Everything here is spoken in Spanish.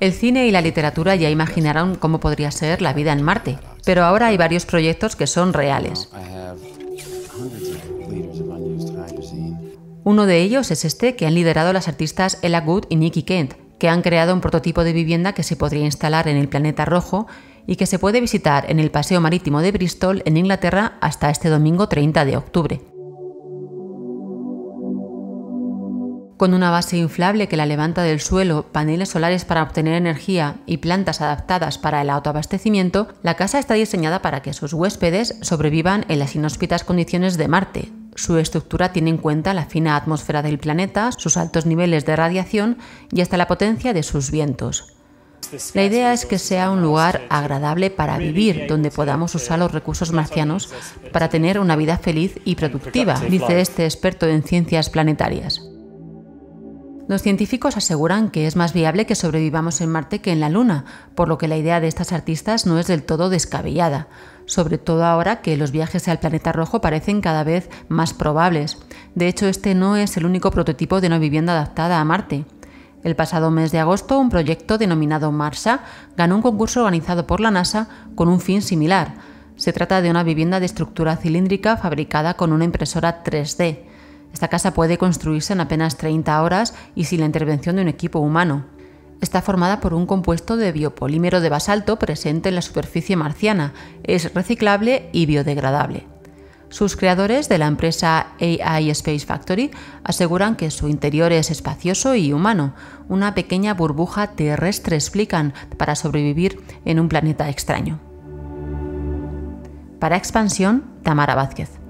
El cine y la literatura ya imaginaron cómo podría ser la vida en Marte, pero ahora hay varios proyectos que son reales. Uno de ellos es este que han liderado las artistas Ella Good y Nikki Kent, que han creado un prototipo de vivienda que se podría instalar en el planeta rojo y que se puede visitar en el Paseo Marítimo de Bristol, en Inglaterra, hasta este domingo 30 de octubre. Con una base inflable que la levanta del suelo, paneles solares para obtener energía y plantas adaptadas para el autoabastecimiento, la casa está diseñada para que sus huéspedes sobrevivan en las inhóspitas condiciones de Marte. Su estructura tiene en cuenta la fina atmósfera del planeta, sus altos niveles de radiación y hasta la potencia de sus vientos. La idea es que sea un lugar agradable para vivir, donde podamos usar los recursos marcianos para tener una vida feliz y productiva, dice este experto en ciencias planetarias. Los científicos aseguran que es más viable que sobrevivamos en Marte que en la Luna, por lo que la idea de estas artistas no es del todo descabellada, sobre todo ahora que los viajes al planeta rojo parecen cada vez más probables. De hecho, este no es el único prototipo de una vivienda adaptada a Marte. El pasado mes de agosto, un proyecto denominado Marsa ganó un concurso organizado por la NASA con un fin similar. Se trata de una vivienda de estructura cilíndrica fabricada con una impresora 3D. Esta casa puede construirse en apenas 30 horas y sin la intervención de un equipo humano. Está formada por un compuesto de biopolímero de basalto presente en la superficie marciana. Es reciclable y biodegradable. Sus creadores de la empresa AI Space Factory aseguran que su interior es espacioso y humano, una pequeña burbuja terrestre explican para sobrevivir en un planeta extraño. Para Expansión, Tamara Vázquez.